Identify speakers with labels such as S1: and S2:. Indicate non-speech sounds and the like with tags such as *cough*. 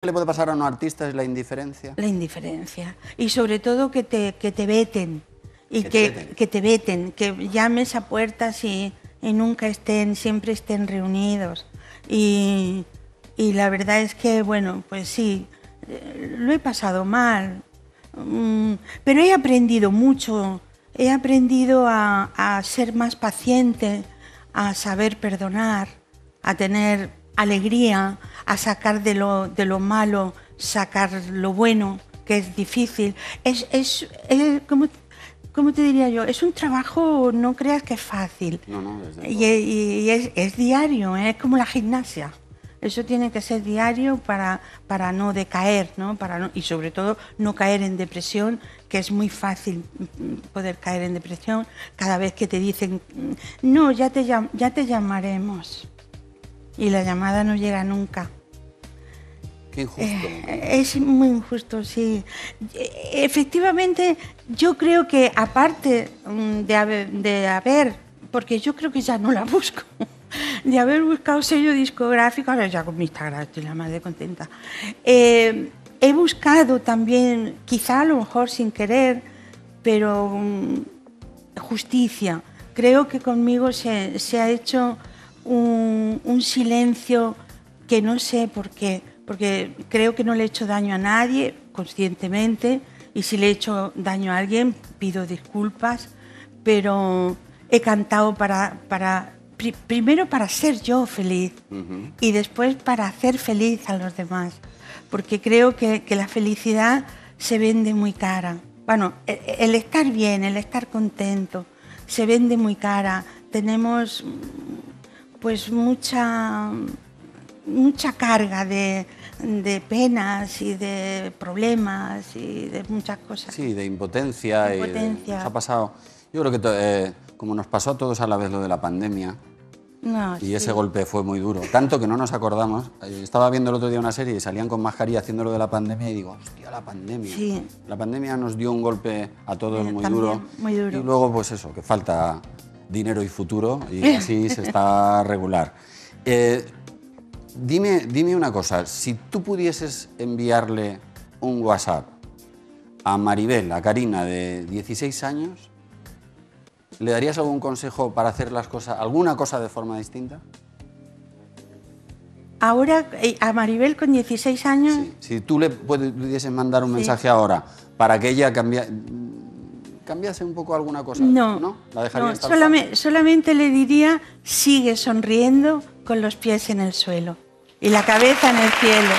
S1: que le puede pasar a un artista es la indiferencia.
S2: La indiferencia. Y sobre todo que te, que te veten. Y
S1: Que te
S2: que,
S1: veten.
S2: que te veten, que llames a puertas y, y nunca estén, siempre estén reunidos. Y, y la verdad es que, bueno, pues sí, eh, lo he pasado mal. Mm, pero he aprendido mucho. He aprendido a, a ser más paciente, a saber perdonar, a tener alegría, a sacar de lo, de lo malo, sacar lo bueno, que es difícil. Es, es, es como, ¿cómo te diría yo? Es un trabajo, no creas que es fácil.
S1: No, no, desde
S2: Y, y- y es, es diario, ¿eh? es como la gimnasia. Eso tiene que ser diario para, para no decaer, ¿no? Para no- y sobre todo no caer en depresión, que es muy fácil mm, poder caer en depresión cada vez que te dicen, mm, no, ya te, ya te llamaremos. Y la llamada no llega nunca.
S1: Qué injusto.
S2: Eh, Es muy injusto, sí. Efectivamente, yo creo que aparte mm, de haber, de haber, porque yo creo que ya no la *laughs* busco, de haber buscado sello discográfico, ahora ya con mi Instagram estoy la de contenta, eh, he buscado también, quizá a lo mejor sin querer, pero mm, justicia. Creo que conmigo se, se ha hecho un, un silencio que no sé por qué, porque creo que no le he hecho daño a nadie conscientemente y si le he hecho daño a alguien pido disculpas, pero he cantado para, para pri- primero para ser yo feliz y después para hacer feliz a los demás, porque creo que, que la felicidad se vende muy cara. Bueno, e- e- el estar bien, el estar contento, se vende muy cara. Tenemos pues mucha mucha carga de, de penas y de problemas y de muchas cosas.
S1: Sí, de impotencia. y de-
S2: Impotencia.
S1: nos ha pasado. Yo creo que, eh, como nos pasó a todos a la vez lo de la pandemia,
S2: No,
S1: y
S2: sí.
S1: ese golpe fue muy duro. Tanto que no nos acordamos. Eh, Estaba viendo el otro día una serie y salían con mascarilla haciendo lo de la pandemia y digo, hostia, la pandemia.
S2: Sí.
S1: La pandemia nos dio un golpe a todos
S2: Eh,
S1: muy duro.
S2: muy duro.
S1: Y luego, pues eso, que falta dinero y futuro y *laughs* así se está regular. Eh, dime, dime una cosa, si tú pudieses enviarle un WhatsApp a Maribel, a Karina de 16 años, ¿le darías algún consejo para hacer las cosas, alguna cosa de forma distinta?
S2: Ahora, eh, a Maribel con 16 años,
S1: Sí. Si tú le pudieses mandar un mensaje ahora para que ella cambia- cambiase un poco alguna cosa,
S2: no,
S1: ¿no? ¿La
S2: no, solamente le diría, sigue sonriendo con los pies en el suelo y la cabeza en el cielo.